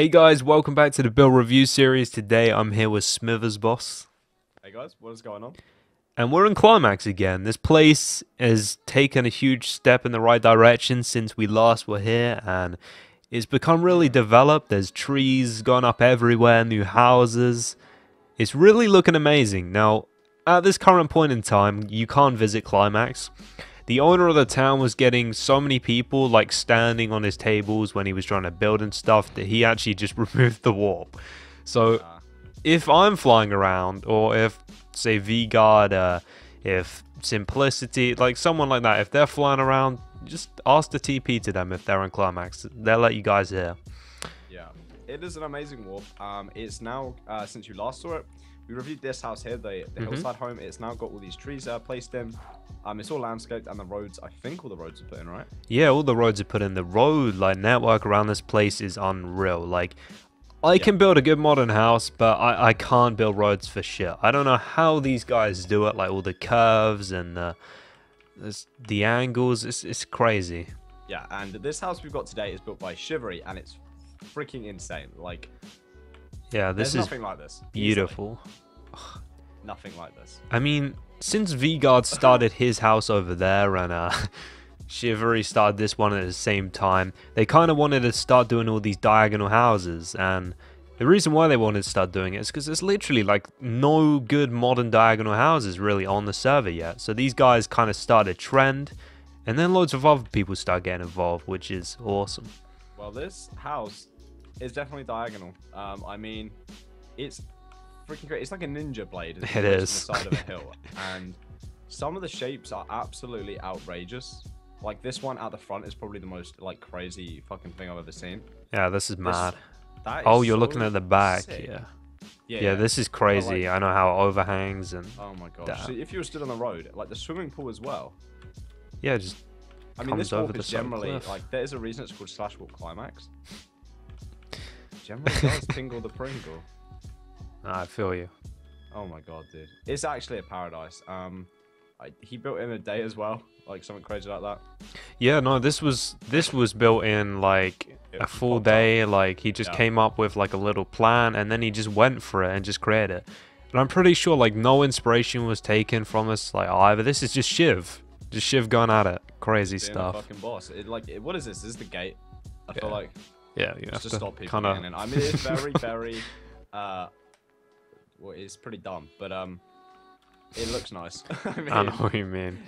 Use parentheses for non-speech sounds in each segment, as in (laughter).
Hey guys, welcome back to the Build Review series. Today I'm here with Smithers Boss. Hey guys, what is going on? And we're in Climax again. This place has taken a huge step in the right direction since we last were here and it's become really developed. There's trees gone up everywhere, new houses. It's really looking amazing. Now, at this current point in time, you can't visit Climax. The owner of the town was getting so many people like standing on his tables when he was trying to build and stuff that he actually just (laughs) removed the wall. So Uh, if I'm flying around or if say V-Guard, uh, if Simplicity, like someone like that, if they're flying around, just ask the TP to them if they're in Climax. They'll let you guys hear. yeah, it is an amazing warp. Um, it's now uh, since you last saw it, we reviewed this house here, the, the Mhm. hillside home. It's now got all these trees uh, placed in. Um, it's all landscaped, and the roads. I think all the roads are put in, right? Yeah, all the roads are put in. The road like network around this place is unreal. Like I can build a good modern house, but I, I can't build roads for shit. I don't know how these guys do it, like all the curves and the the angles. It's it's crazy. Yeah, and this house we've got today is built by Chivery, and it's freaking insane. Like, Yeah, this there's is nothing like this. Easily. beautiful. Nothing like this. I mean, since V-Guard started his house over there and uh, (laughs) Chivery started this one at the same time, they kind of wanted to start doing all these diagonal houses. And the reason why they wanted to start doing it is because there's literally like no good modern diagonal houses really on the server yet. So these guys kind of started a trend. And then loads of other people start getting involved, which is awesome. Well, this house is definitely diagonal. Um, I mean, it's freaking great. It's like a ninja blade. It placed is. On the side of a (laughs) hill, and some of the shapes are absolutely outrageous. Like this one at the front is probably the most like crazy fucking thing I've ever seen. Yeah, this is mad. That is Oh, you're so looking at the back. sick. Yeah. Yeah, yeah. this is crazy. I know how it overhangs and Oh my gosh! Damn. So if you were stood on the road, like the swimming pool as well. yeah, just I mean, this over walk the is generally cliff. like there is a reason it's called slash walk climax. Generally does tingle the Pringle. (laughs) I feel you. Oh my god, dude! It's actually a paradise. Um, I, he built in a day as well, like something crazy like that. Yeah, no, this was this was built in like a full popped up. day. Like he just Yeah. came up with like a little plan, and then he just went for it and just created it. And I'm pretty sure like no inspiration was taken from this like either. This is just Shiv, just Shiv going at it, crazy Being stuff. fucking boss. It, like, it, what is this? This is the gate. I feel like Yeah, you it's have to to stop people kind getting of. in. I mean, it's very, (laughs) very. Uh, well, it's pretty dumb, but um, it looks nice. (laughs) I mean, I know what you mean.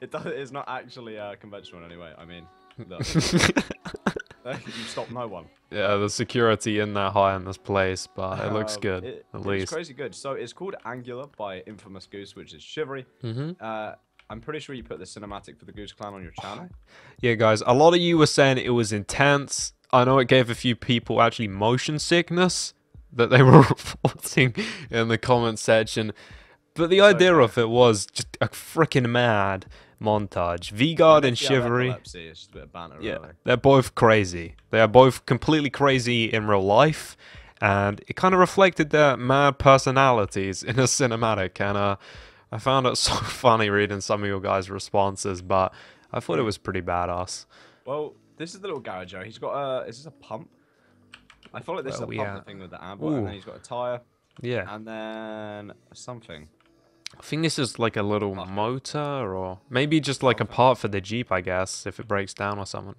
it does. It's not actually uh, conventional anyway. I mean, look, (laughs) you stop no one. yeah, the security in that high in this place, but it looks Um, good it- at It's least. crazy good. So it's called Angular by Infamous Goose, which is Chivery. hmm Uh, I'm pretty sure you put the cinematic for the Goose Clan on your channel. Yeah, guys, a lot of you were saying it was intense. I know it gave a few people actually motion sickness that they (laughs) were reporting in the comment section. But the idea okay. of it was just a freaking mad montage. V-Guard and If you have Chivery, epilepsy, It's just a bit of banter, yeah, really. they're both crazy. They are both completely crazy in real life. And it kind of reflected their mad personalities in a cinematic. And uh, I found it (laughs) so funny reading some of your guys' responses, but I thought it was pretty badass. Well, this is the little garage area. He's got a. Is this a pump? I feel like this is a pump thing with the amber, and then he's got a tire, Yeah. and then something. I think this is like a little Fuck. motor or maybe just like a part for the Jeep, I guess, if it breaks down or something.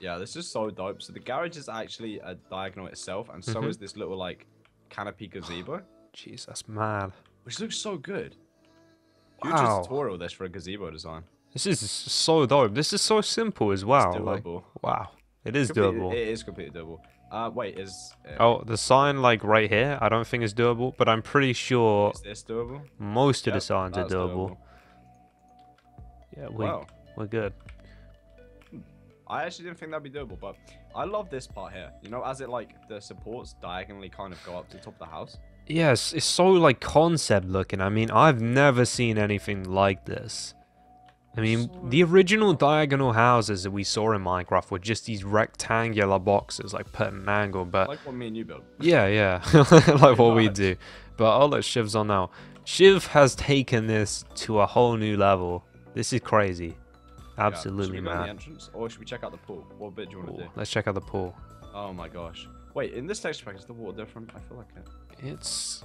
Yeah, this is so dope. So the garage is actually a diagonal itself, and so Mhm. is this little like canopy gazebo, Jeez, that's mad. which looks so good. Wow. Huge Wow. tutorial this for a gazebo design. This is so dope. This is so simple as well. Like, wow. It is Completely- doable. It is completely doable. Uh, wait, is uh, Oh, the sign like right here, I don't think is doable, but I'm pretty sure is this doable? most of the signs are that's doable. Yeah, we, Wow. we're good. I actually didn't think that'd be doable, but I love this part here. You know, as it like the supports diagonally kind of go up to the top of the house. Yes, it's so like concept looking. I mean, I've never seen anything like this. I mean, the original diagonal houses that we saw in Minecraft were just these rectangular boxes, like put at an angle. But Like what me and you built. yeah, yeah, (laughs) like what we do. But I'll let Shiv's on now. Shiv has taken this to a whole new level. This is crazy. Yeah, Absolutely should we go in the entrance, or should we check out the pool? What bit do you want to do? let's check out the pool. Oh my gosh. Wait, in this texture pack, is the water different? I feel like it. It's.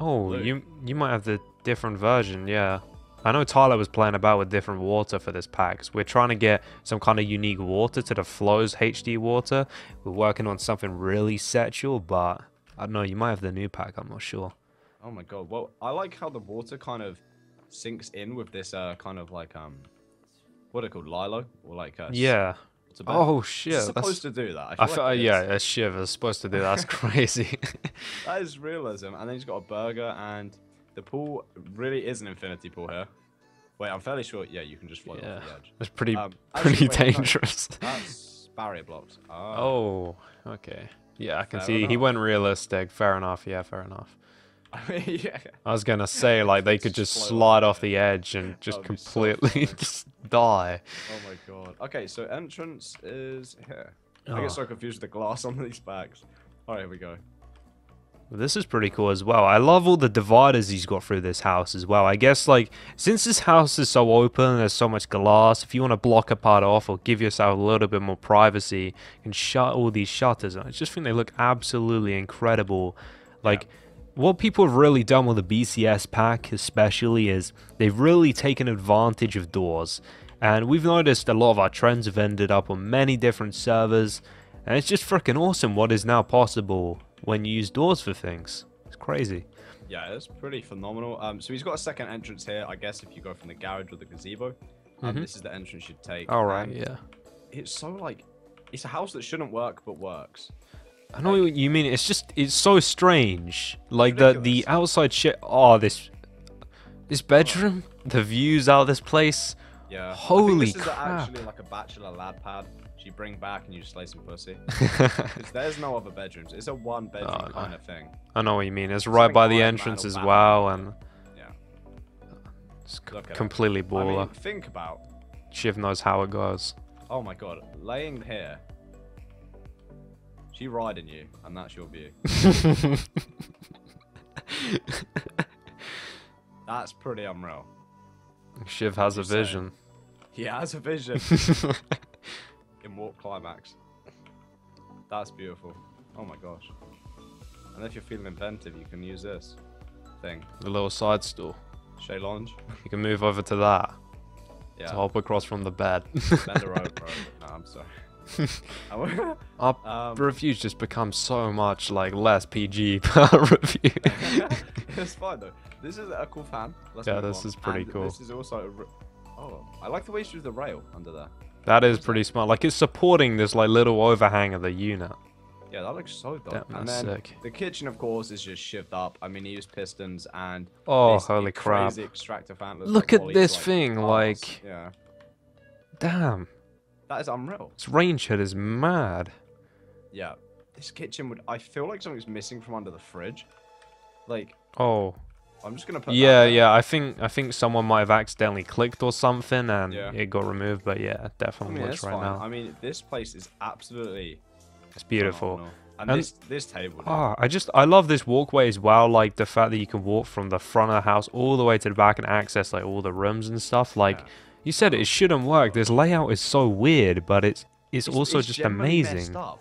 Oh, Blue. you you might have the different version, yeah. I know Tyler was playing about with different water for this pack. 'cause we're trying to get some kind of unique water to the Flows HD water. We're working on something really sexual, but I don't know. You might have the new pack. I'm not sure. Oh my god. Well, I like how the water kind of sinks in with this uh kind of like um, what are they called, lilo or like uh, Yeah. it? Oh It's shit. supposed That's. to do that. I I feel like it yeah, a shiv is supposed to do. that. That's (laughs) crazy. That is realism. And then he's got a burger, and the pool really is an infinity pool here. Wait, I'm fairly sure. Yeah, you can just float Yeah. off the edge. It's pretty Um, (laughs) pretty actually, wait, no, dangerous. That's barrier blocks. (laughs) Ah. Oh, okay. Yeah, I can Fair see he went realistic. Fair enough. Yeah, fair enough. I (laughs) mean, yeah. I was gonna say like they could just slide off the edge and just be so completely just die. Oh my god. Okay, so entrance is here. I get Oh. so confused with the glass on these bags. Alright, here we go. This is pretty cool as well. I love all the dividers he's got through this house as well. I guess like since this house is so open, there's so much glass. If you want to block a part off or give yourself a little bit more privacy, you can shut all these shutters. And I just think they look absolutely incredible. Like what people have really done with the BCS pack, especially, is they've really taken advantage of doors. And we've noticed a lot of our trends have ended up on many different servers. And it's just freaking awesome what is now possible when you use doors for things. It's crazy. Yeah, it's pretty phenomenal. Um, so he's got a second entrance here. I guess if you go from the garage or the gazebo, um, Mhm. this is the entrance you'd take. All right, yeah. It's so like, it's a house that shouldn't work but works. I know what you mean. It's just it's so strange. Like the the outside shit. Oh, this this bedroom, the views out of this place. Yeah. I Holy think this crap. is actually like a bachelor lad pad. You bring back and you slay some pussy. (laughs) there's no other bedrooms. It's a one bedroom Oh, kind of thing. I know what you mean. It's Something right by the entrance as well, and. Yeah. it's c- Look it. completely I mean, think about. Shiv knows how it goes. Oh my god, laying here. She riding you, and that's your view. (laughs) That's pretty unreal. Shiv has a vision. He has a vision (laughs) in Warp Climax. That's beautiful. Oh my gosh. And if you're feeling inventive, you can use this thing. the little side stool. Chaise Lounge. You can move over to that Yeah. to hop across from the bed. Bend over. (laughs) No, I'm sorry. (laughs) Our um, reviews just become so much like less PG (laughs) per review. it's fine though. This is a cool fan. Let's Yeah, this on. is pretty And cool. This is also. Oh, I like the way she used the rail under there. That is pretty smart. Like it's supporting this like little overhang of the unit. Yeah, that looks so dope. Damn, and then sick. the kitchen, of course, is just shivved up. I mean, he used pistons and. Oh, holy crap. Extractor fan. Look like at this like, thing, arse. like- Yeah, Damn. that is unreal. This range hood is mad. Yeah, this kitchen would. I feel like something's missing from under the fridge. Like, Oh. I'm just gonna put. Yeah, yeah. I think I think someone might have accidentally clicked or something and Yeah. it got removed. But yeah, I definitely mean, looks right fine. now. I mean, this place is absolutely It's beautiful. phenomenal. And, And- this this table. Ah, I just I love this walkway as well. Like the fact that you can walk from the front of the house all the way to the back and access like all the rooms and stuff. Like Yeah. you said, it shouldn't work. This layout is so weird, but it's it's, It's- also it's just generally messed amazing. up.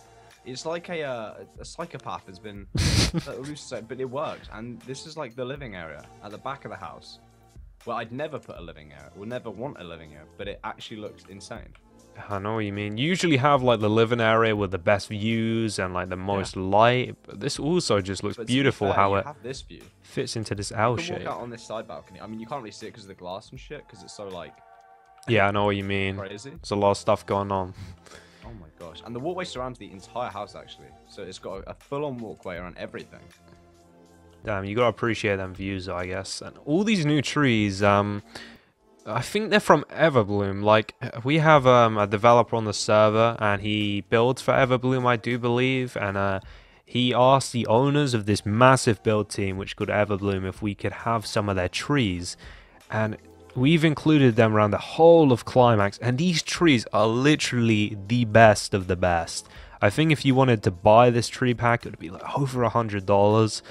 It's like a uh, a psychopath has been, we used to say, but it works. And this is like the living area at the back of the house. Well, I'd never put a living area. Would never want a living area, but it actually looks insane. I know what you mean. You usually have like the living area with the best views and like the most light. But this also just looks beautiful fair, how you it this view. fits into this You L can shape. walk out on this side balcony. I mean, you can't really see it because of the glass and shit, because it's so like Yeah, I know what you mean. crazy. There's a lot of stuff going on. Oh my gosh! And the walkway surrounds the entire house actually, so it's got a, a full-on walkway around everything. Damn, you gotta appreciate them views, I guess. And all these new trees, um, I think they're from Everbloom. Like, we have um, a developer on the server, and he builds for Everbloom, I do believe. And uh, he asked the owners of this massive build team, which could Everbloom, if we could have some of their trees. And we've included them around the whole of Climax, and these trees are literally the best of the best. I think if you wanted to buy this tree pack, it would be like over a hundred dollars.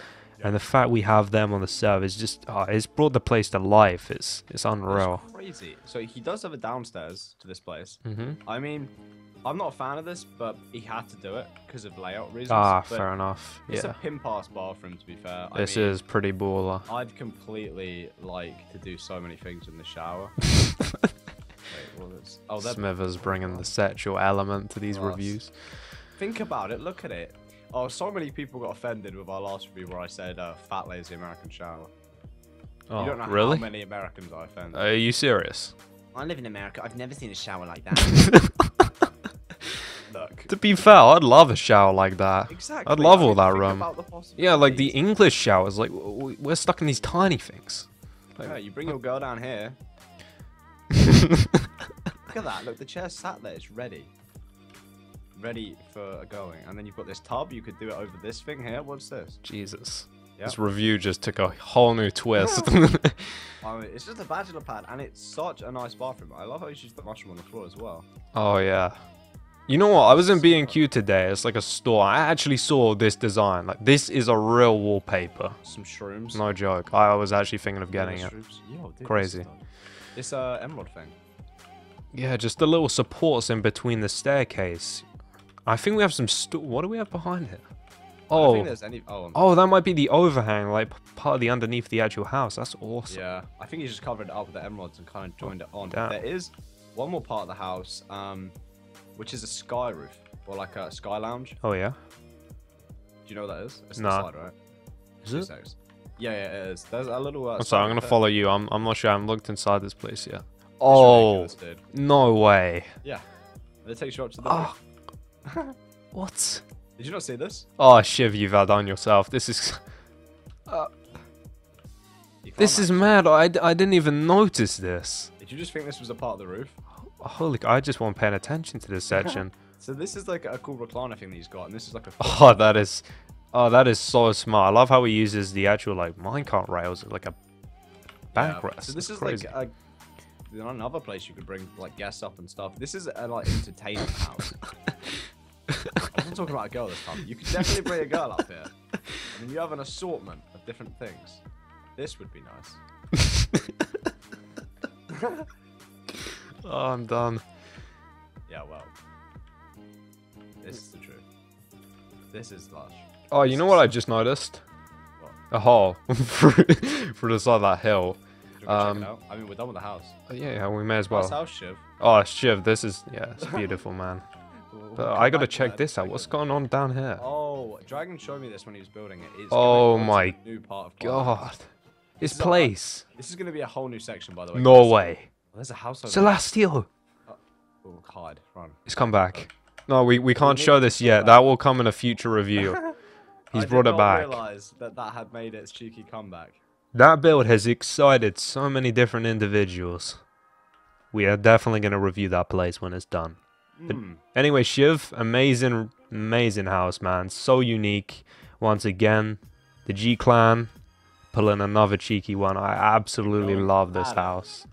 And the fact we have them on the server is just, oh, it's brought the place to life. It's it's unreal. It's crazy. So he does have a downstairs to this place. hmm I mean, I'm not a fan of this, but he had to do it because of layout reasons. Ah, but fair enough. It's Yeah. a pin pass bathroom, to be fair. I This mean, is pretty baller. I'd completely like to do so many things in the shower. (laughs) Wait, what is? Oh, Smithers bringing the sexual element to these Class. reviews. think about it. Look at it. Oh, so many people got offended with our last review where I said uh, "fat lazy American shower." Oh, you don't know really? how many Americans I offended. Are you serious? I live in America. I've never seen a shower like that. (laughs) Look. To be fair, I'd love a shower like that. Exactly. I'd love I all that think room. Yeah, like the. English showers, like w- w- we're stuck in these tiny things. Yeah, you bring your girl down here. (laughs) Look at that. Look, the chair's sat there. It's ready. Ready for a going. And then you've got this tub. You could do it over this thing here. What's this? Jesus. Yep. This review just took a whole new twist. (laughs) I mean, it's just a bachelor pad, and it's such a nice bathroom. I love how you use the mushroom on the floor as well. oh yeah. You know what? I was in B&Q today. It's like a store. I actually saw this design. Like this is a real wallpaper. Some shrooms. No joke. I was actually thinking of getting Little it. Yo, dude, Crazy. It's a uh, emerald thing. Yeah, just the little supports in between the staircase. I think we have some What do we have behind here? I Oh. think there's any. Oh, Oh, that might be the overhang, like part of the underneath the actual house. That's awesome. Yeah, I think he just covered it up with the emeralds and kind of joined it on. damn. There is one more part of the house, um, which is a sky roof or like a sky lounge. Oh yeah. Do you know what that is? It's Nah. slide, right? Is Two it? seconds. Yeah, yeah, it is. There's a little. Uh, I'm sorry. I'm gonna there. follow you. I'm. I'm not sure. I haven't looked inside this place yet. Oh no way. Yeah, it takes you up to the. Oh. (laughs) What? Did you not see this? Oh Shiv, you've had on yourself. This is. (laughs) Can't This is mad. I didn't even notice this. Did you just think this was a part of the roof? Holy! I just wasn't paying attention to this section. (laughs) So this is like a cool recliner thing that he's got, and this is like a. oh, that is. Oh, that is so smart. I love how he uses the actual like minecart rails like a Yeah, backrest. So this It's is crazy. like a, another place you could bring like guests up and stuff. This is a like entertainment (laughs) house. I wasn't talking about a girl this time. You could definitely bring a girl up here. I mean, you have an assortment of different things. This would be nice. (laughs) oh, I'm done. Yeah, well, this is the truth. This is lush. Oh, you know what I just noticed? What? A hole (laughs) through the side of that hill. Should we go check Um. I mean, we're done with the house. Oh, yeah, yeah, we may as Nice well. house, Shiv. Oh, Shiv, this is yeah, it's (laughs) beautiful, man. We'll- But I gotta check this out. What's going on down here? Oh, Dragon showed me this when he was building it. It's Oh my new part of. God, This this place. This is going to be a whole new section, by the way. No way. There's a house over Celestial. there. Oh, hide, run. It's come back. No, we, we can't need show this yet. that. That will come in a future review. (laughs) He's I brought it back. realize that that had made its cheeky comeback. That build has excited so many different individuals. We are definitely going to review that place when it's done. Hmm. Anyway, Shiv, amazing, amazing house, man. So unique. Once again, the G Clan pulling another cheeky one. I absolutely Going love this house.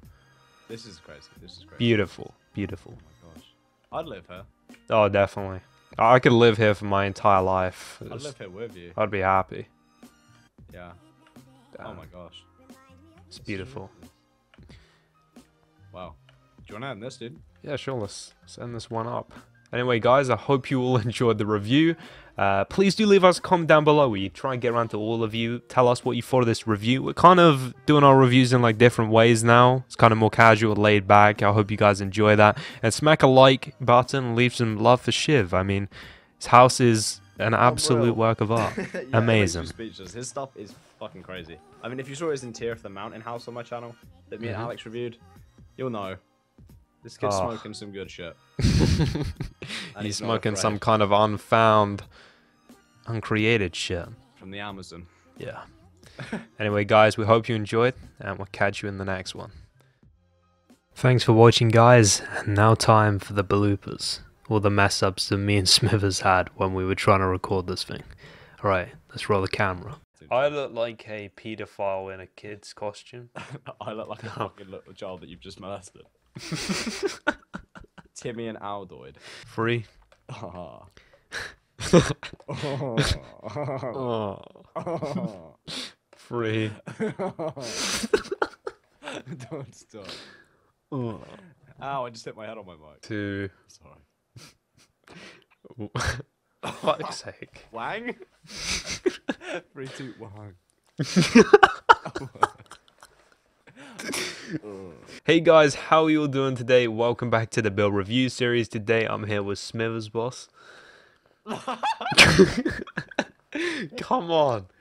This is crazy. This is crazy. Beautiful, beautiful. Oh my gosh. I'd live here. Oh, definitely. I could live here for my entire life. I'd live here with you. I'd be happy. Yeah. Oh my gosh. it's beautiful. Wow. Do you want to end this, dude? Yeah, sure. Let's send this one up. Anyway, guys, I hope you all (laughs) enjoyed the review. Uh, please do leave us a comment down below. We try and get around to all of you. Tell us what you thought of this review. We're kind of doing our reviews in like different ways now. It's kind of more casual, laid back. I hope you guys enjoy that. And smack a like button. Leave some love for Shiv. I mean, his house is an absolute real. work of art. (laughs) Yeah, it makes me Amazing. Speechless. His stuff is fucking crazy. I mean, if you saw his interior of the mountain house on my channel that me and Mhm. Alex reviewed, you'll know. This kid's Oh. smoking some good shit. (laughs) He's he's not smoking some kind of unfound, uncreated shit. From the Amazon. Yeah. (laughs) anyway, guys, we hope you enjoyed, and we'll catch you in the next one. Thanks for watching, guys. And now, time for the bloopers. All the mess ups that me and (laughs) Smithers had when we were trying to record this thing. Alright, let's roll the camera. I look like a paedophile in a kid's costume. I look like a fucking little child that you've just molested. (laughs) Timmy and Aldoid. Free. Ah. (laughs) Oh, free. (laughs) Don't stop. Oh. Ow, I just hit my head on my mic. Two. Sorry. Fuck's sake. Wang. Three, two, one. Hey guys, how are you all doing today? Welcome back to the Build Review series. Today I'm here with Smithers Boss. (laughs) (laughs) Come on.